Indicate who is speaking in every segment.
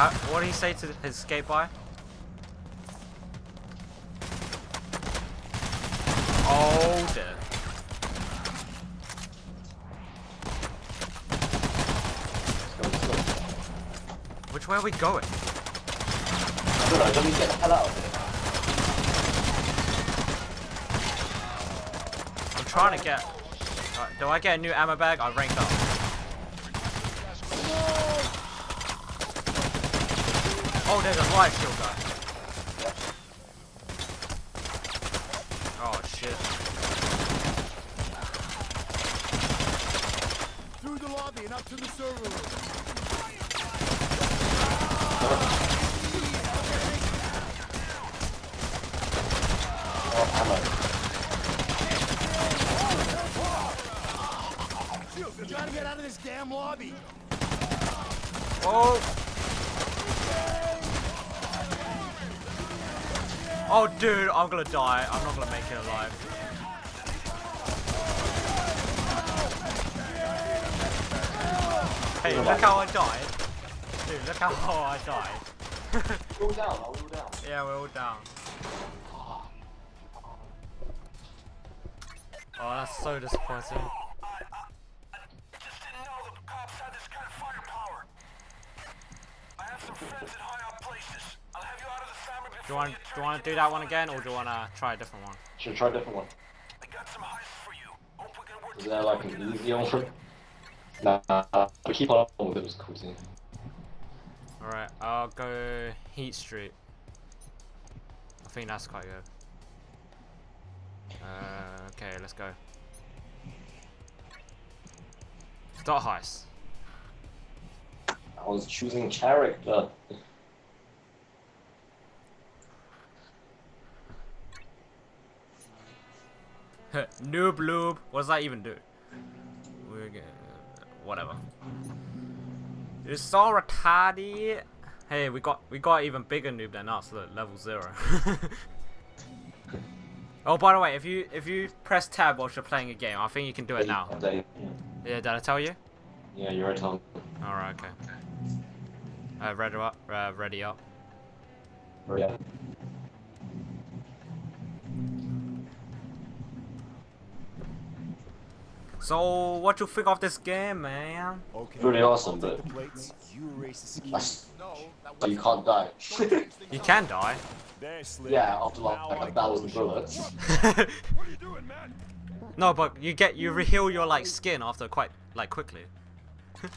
Speaker 1: How, how, what did he say to his skate by? Oh dear. Which way are we going?
Speaker 2: I don't know, don't we get the hell out of here?
Speaker 1: I'm trying to get. Alright, do I get a new ammo bag? I rank up. Oh, there's a light shield guy. Oh shit.
Speaker 3: Through the lobby and up to the server room.
Speaker 2: Oh, ammo.
Speaker 3: We gotta get out of this damn lobby.
Speaker 1: Oh. Oh, dude, I'm gonna die. I'm not gonna make it alive. Hey, look how I died. Dude, look how I died.
Speaker 2: We're all down, are all down?
Speaker 1: Yeah, we're all down. Oh, that's so disappointing.
Speaker 4: Just didn't know the cops had this kind of firepower. I have some friends in high up places.
Speaker 1: Do you want do you want to do that one again, or do you want to try a different one?
Speaker 2: Should try a different one.
Speaker 4: I got some heists for you. Hope we can work
Speaker 2: Is there like an easier one? Nah, but keep on with it was cool too.
Speaker 1: All right, I'll go Heat Street. I think that's quite good. Uh, okay, let's go. Start heist.
Speaker 2: I was choosing character.
Speaker 1: Noob loob. What does that even do? We're gonna, whatever. You're so retarded. Hey, we got we got even bigger noob than us. Look, level zero. oh, by the way, if you if you press tab whilst you're playing a game, I think you can do it now. Yeah, did I tell you?
Speaker 2: Yeah, you're right, Tom.
Speaker 1: All right, okay. Uh, ready up, uh, ready up.
Speaker 2: Yeah.
Speaker 1: So, what you think of this game, man?
Speaker 3: Okay.
Speaker 2: Pretty awesome, but-
Speaker 3: the plates. You erase the ski.
Speaker 2: That's,
Speaker 3: No,
Speaker 2: so you can't die.
Speaker 1: You can die.
Speaker 2: Yeah, after like,
Speaker 3: Now
Speaker 2: like
Speaker 3: I
Speaker 2: a
Speaker 3: call
Speaker 2: thousand bullets.
Speaker 4: What are you doing, man?
Speaker 1: no, but you get you reheal your like skin after quite like quickly.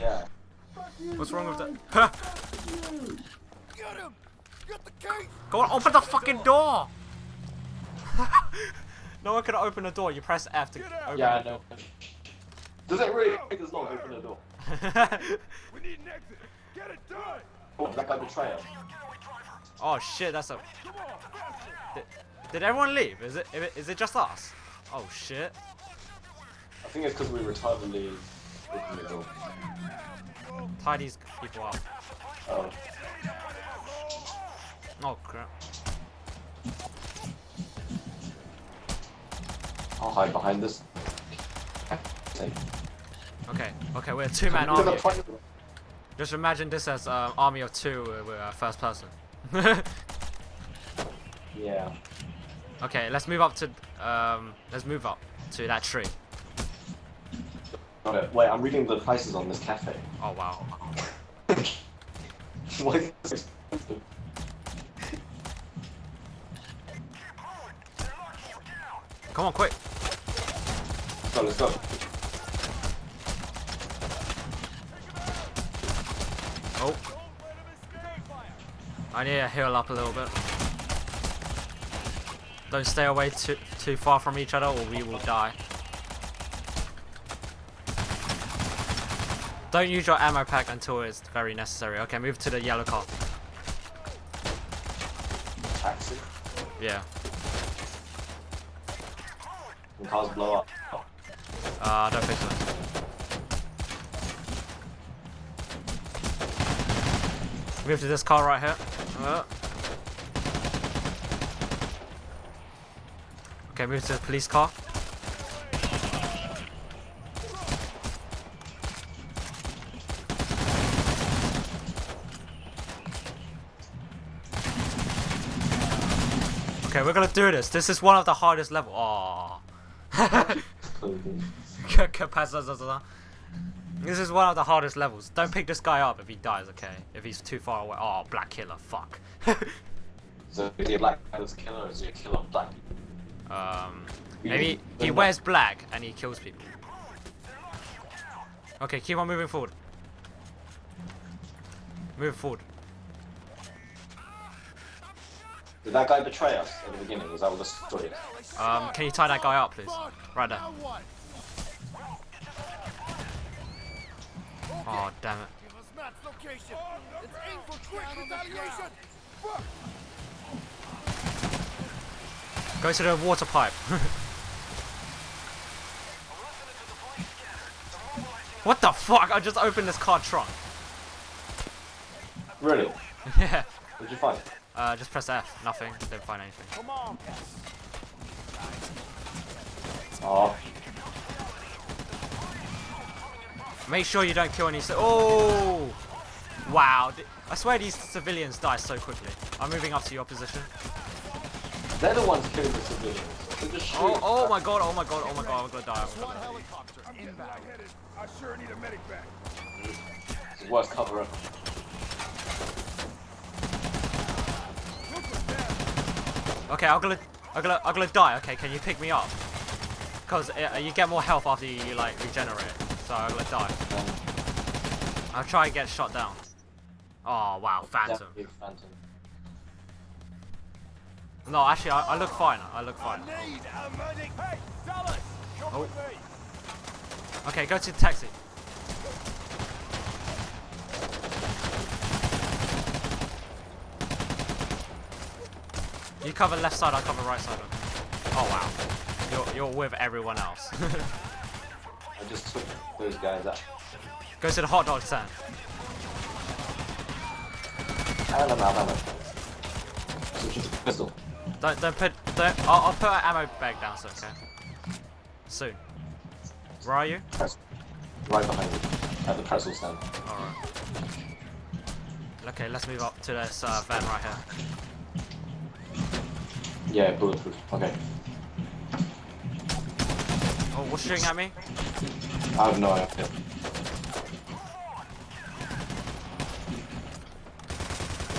Speaker 2: Yeah.
Speaker 1: What's wrong with that?
Speaker 3: Get him! Get the case!
Speaker 1: Go on, open the fucking door! No one can open the door. You press F to open
Speaker 2: Yeah, I
Speaker 1: the
Speaker 2: know. Does it really take as long to open the door?
Speaker 1: door.
Speaker 4: We need an exit. Get it done.
Speaker 2: Oh, that guy betrayer.
Speaker 1: oh shit, that's a. Did, did everyone leave? Is it is it just us? Oh shit.
Speaker 2: I think it's because we retardedly opened the door.
Speaker 1: Tie these people up.
Speaker 2: Oh.
Speaker 1: Oh crap.
Speaker 2: I'll hide behind this. Safe.
Speaker 1: Okay, okay, we're a two-man army. Just imagine this as uh, army of two uh, with uh, first person.
Speaker 2: Yeah.
Speaker 1: okay, let's move up to um, let's move up to that tree.
Speaker 2: Got it. Wait, I'm reading the prices on this cafe.
Speaker 1: Oh wow.
Speaker 2: Why is this expensive?
Speaker 1: Come on, quick.
Speaker 2: Go, let's go.
Speaker 1: Oh. I need to heal up a little bit. Don't stay away too too far from each other, or we will die. Don't use your ammo pack until it's very necessary. Okay, move to the yellow car.
Speaker 2: Taxi.
Speaker 1: Yeah.
Speaker 2: And cars blow up.
Speaker 1: Uh, don't think so. Move to this car right here. Uh. Okay, move to the police car. Okay, we're gonna do this. This is one of the hardest levels. Aww. This is one of the hardest levels. Don't pick this guy up if he dies, okay? If he's too far away. Oh, black killer, fuck.
Speaker 2: so is he a black killer or is he a killer of black
Speaker 1: um, maybe he wears black and he kills people. Okay, keep on moving forward. Move forward.
Speaker 2: Did that guy betray us at the beginning? Is that what the story is?
Speaker 1: Um, can you tie that guy up, please? Right there. Oh, damn it.
Speaker 3: Give us Matt's location. Let's aim for quick retaliation.
Speaker 1: Go to the water pipe. what the fuck? I just opened this car trunk.
Speaker 2: Really?
Speaker 1: yeah.
Speaker 2: What did you find?
Speaker 1: Uh, just press F. Nothing. Didn't find anything.
Speaker 3: Come on.
Speaker 2: Oh,
Speaker 1: Make sure you don't kill any. Oh! Wow. I swear these civilians die so quickly. I'm moving up to your position.
Speaker 2: they're the ones killing the civilians. They're just shooting.
Speaker 1: Oh, oh my god, oh my god, oh my god, I'm gonna die. I'm gonna die.
Speaker 5: I sure need a medic back.
Speaker 2: It's worst cover ever.
Speaker 5: Look at that.
Speaker 1: Okay, I'm gonna, I'm gonna, I'm gonna die. Okay, can you pick me up? Cause uh, you get more health after you like regenerate. So I'm gonna die. I'll try and get shot down. Oh wow, Phantom.
Speaker 2: Phantom.
Speaker 1: No, actually, I, I look fine. I look fine.
Speaker 3: Need a medic. Hey, Dallas,
Speaker 1: Oh. Okay, go to the taxi. You cover left side, I cover right side. Oh wow, you're you're with everyone else.
Speaker 2: I just took those guys out.
Speaker 1: go to the hot dog stand.
Speaker 2: I don't know, I don't know. Switch to pistol.
Speaker 1: Don't don't put don't. I'll, I'll put an ammo bag down, so okay. Soon. Where are you?
Speaker 2: Right behind you. At the pretzel stand.
Speaker 1: Alright. Okay, let's move up to this uh, van right here.
Speaker 2: Yeah, bulletproof. Okay.
Speaker 1: Oh, what's shooting at me?
Speaker 2: I have no idea.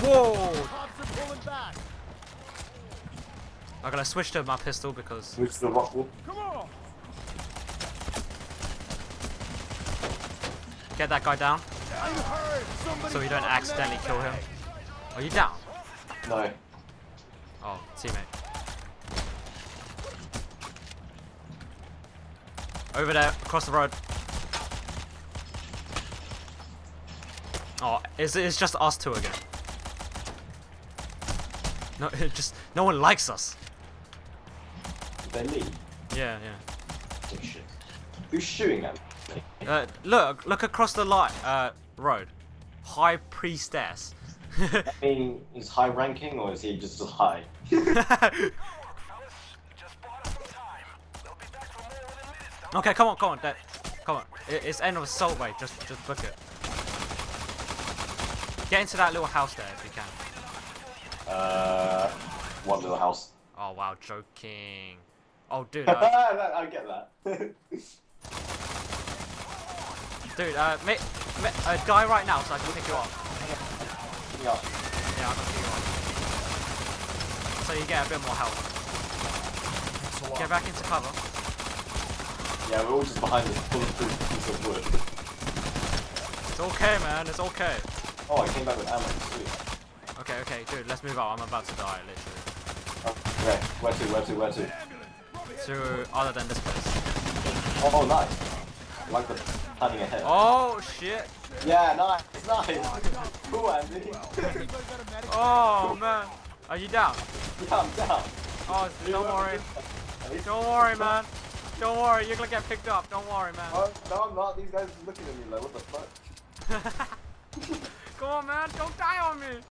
Speaker 1: Whoa!
Speaker 3: Cops are pulling back.
Speaker 1: I'm gonna switch to my pistol because
Speaker 2: Which the rock wall?
Speaker 3: Come on.
Speaker 1: get that guy down
Speaker 3: I'm hurt. Somebody
Speaker 1: so we don't accidentally kill him. Are you down?
Speaker 2: No.
Speaker 1: Oh, teammate. Over there, across the road. Oh, it's, it's just us two again. No, it just no one likes us.
Speaker 2: Did they leave?
Speaker 1: Yeah, yeah.
Speaker 2: Shit. Who's shooting at me?
Speaker 1: Uh, look, look across the light, uh, road. High priestess.
Speaker 2: I mean, is high ranking or is he just high?
Speaker 1: okay, come on, come on, that, come on. It, it's end of assault way. Just, just book it. Get into that little house there if you can.
Speaker 2: Uh, one little house.
Speaker 1: Oh wow, joking. Oh dude, uh,
Speaker 2: I get that.
Speaker 1: dude, uh, ma ma uh, die right now so I can pick you up.
Speaker 2: yeah.
Speaker 1: Yeah, I'm gonna pick you up. So you get a bit more health. Get back into cover.
Speaker 2: Yeah, we're all just behind this bulletproof piece of wood.
Speaker 1: It's okay, man. It's okay.
Speaker 2: Oh, I came back with ammo. Sweet.
Speaker 1: Okay, okay, dude. Let's move out. I'm about to die, literally.
Speaker 2: Okay, where to? Where to? Where to?
Speaker 1: To other than this place.
Speaker 2: Oh, oh nice. I like the planning ahead.
Speaker 1: Oh shit.
Speaker 2: Yeah, nice, nice. Cool, Andy.
Speaker 3: Anybody got a medic?
Speaker 1: Oh man. Are you down?
Speaker 2: yeah, I'm down.
Speaker 1: Oh, don't worry. Don't worry, man. Don't worry. You're gonna get picked up. Don't worry, man.
Speaker 2: Oh, no, I'm not. These guys are looking at me like, what the fuck?
Speaker 1: Come on, man. Don't die on me.